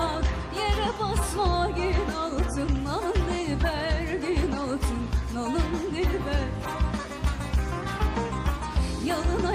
bırak Yere basma gün altın Alın diber gün altın Alın diber Yalın